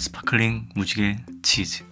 스파클링 무지개 치즈.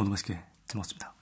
저도 맛있게 잘 먹었습니다.